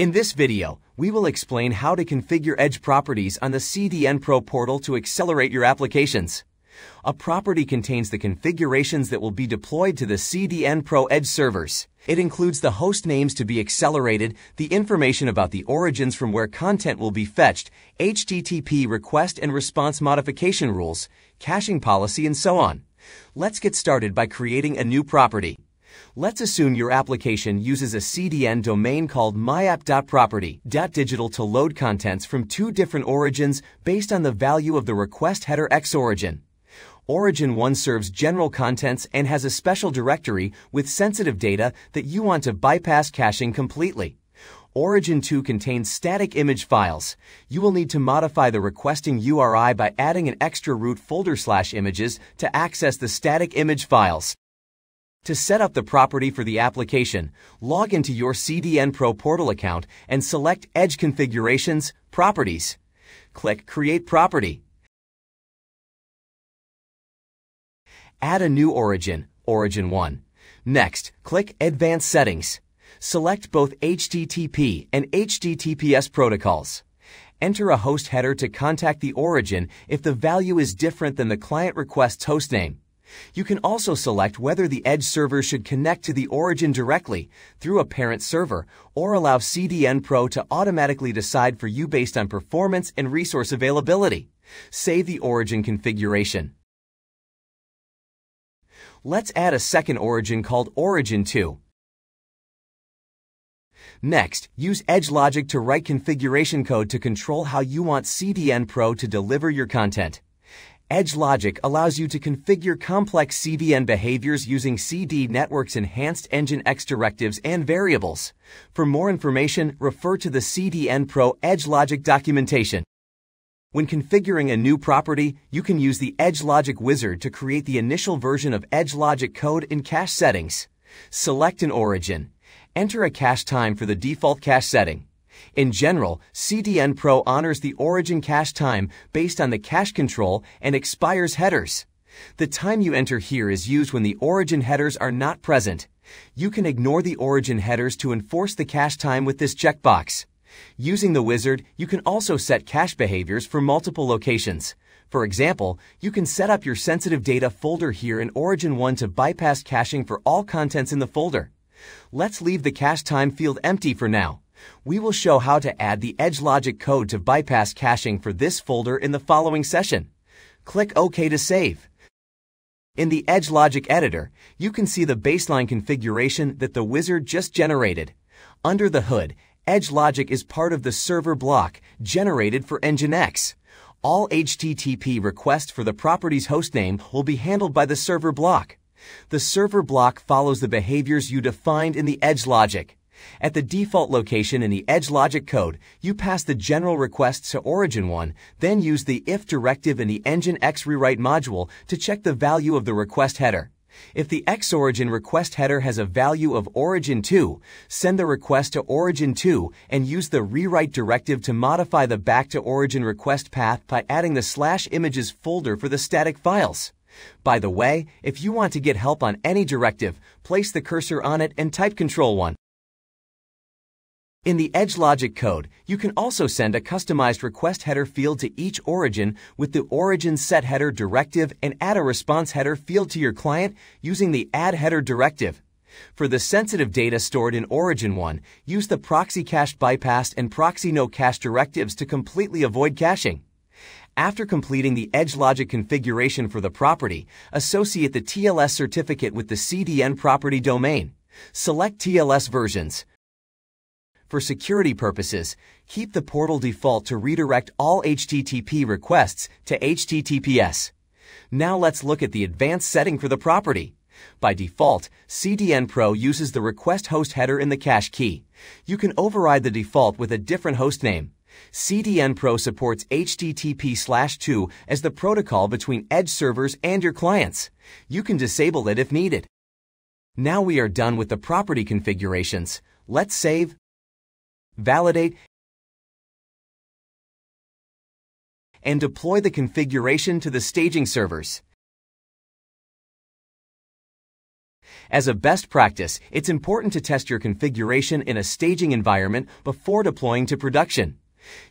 In this video, we will explain how to configure Edge properties on the CDN Pro portal to accelerate your applications. A property contains the configurations that will be deployed to the CDN Pro Edge servers. It includes the host names to be accelerated, the information about the origins from where content will be fetched, HTTP request and response modification rules, caching policy, and so on. Let's get started by creating a new property. Let's assume your application uses a CDN domain called myapp.property.digital to load contents from two different origins based on the value of the request header X origin. Origin 1 serves general contents and has a special directory with sensitive data that you want to bypass caching completely. Origin 2 contains static image files. You will need to modify the requesting URI by adding an extra root folder slash images to access the static image files. To set up the property for the application, log into your CDN Pro portal account and select Edge Configurations, Properties. Click Create Property. Add a new origin, Origin 1. Next, click Advanced Settings. Select both HTTP and HTTPS protocols. Enter a host header to contact the origin if the value is different than the client request's hostname. You can also select whether the Edge server should connect to the origin directly through a parent server or allow CDN Pro to automatically decide for you based on performance and resource availability. Save the origin configuration. Let's add a second origin called Origin 2. Next, use Edge Logic to write configuration code to control how you want CDN Pro to deliver your content. Edge Logic allows you to configure complex CDN behaviors using CD Network's enhanced Nginx directives and variables. For more information, refer to the CDN Pro Edge Logic documentation. When configuring a new property, you can use the Edge Logic wizard to create the initial version of Edge Logic code in cache settings. Select an origin. Enter a cache time for the default cache setting. In general, CDN Pro honors the origin cache time based on the cache control and expires headers. The time you enter here is used when the origin headers are not present. You can ignore the origin headers to enforce the cache time with this checkbox. Using the wizard, you can also set cache behaviors for multiple locations. For example, you can set up your sensitive data folder here in Origin 1 to bypass caching for all contents in the folder. Let's leave the cache time field empty for now. We will show how to add the Edge Logic code to bypass caching for this folder in the following session. Click OK to save. In the Edge Logic editor, you can see the baseline configuration that the wizard just generated. Under the hood, Edge Logic is part of the server block generated for Nginx. All HTTP requests for the property's hostname will be handled by the server block. The server block follows the behaviors you defined in the Edge Logic. At the default location in the Edge Logic code, you pass the general request to Origin 1, then use the if directive in the Nginx rewrite module to check the value of the request header. If the X origin request header has a value of Origin 2, send the request to Origin 2 and use the rewrite directive to modify the back to Origin request path by adding the slash images folder for the static files. By the way, if you want to get help on any directive, place the cursor on it and type Control 1. In the Edge Logic code, you can also send a customized request header field to each origin with the origin set header directive and add a response header field to your client using the add header directive. For the sensitive data stored in Origin 1, use the proxy cache bypass and proxy no cache directives to completely avoid caching. After completing the Edge Logic configuration for the property, associate the TLS certificate with the CDN property domain. Select TLS versions, for security purposes, keep the portal default to redirect all HTTP requests to HTTPS. Now let's look at the advanced setting for the property. By default, CDN Pro uses the request host header in the cache key. You can override the default with a different host name. CDN Pro supports HTTP 2 as the protocol between edge servers and your clients. You can disable it if needed. Now we are done with the property configurations. Let's save validate, and deploy the configuration to the staging servers. As a best practice, it's important to test your configuration in a staging environment before deploying to production.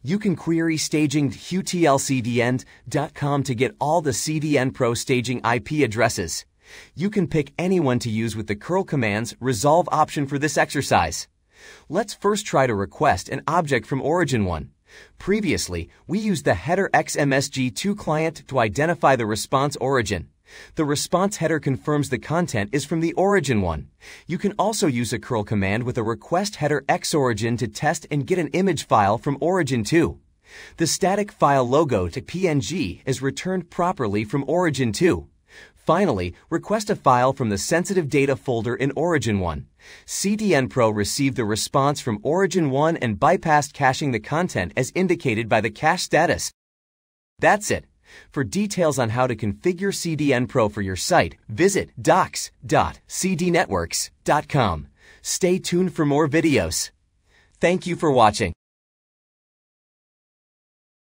You can query staging.qtlcdn.com to get all the CDN Pro staging IP addresses. You can pick anyone to use with the curl commands resolve option for this exercise. Let's first try to request an object from Origin One. Previously, we used the header XMSG2 client to identify the response origin. The response header confirms the content is from the origin one. You can also use a curl command with a request header xorigin to test and get an image file from origin 2. The static file logo to PNG is returned properly from origin 2. Finally, request a file from the sensitive data folder in Origin 1. CDN Pro received the response from Origin 1 and bypassed caching the content as indicated by the cache status. That's it. For details on how to configure CDN Pro for your site, visit docs.cdnetworks.com. Stay tuned for more videos. Thank you for watching.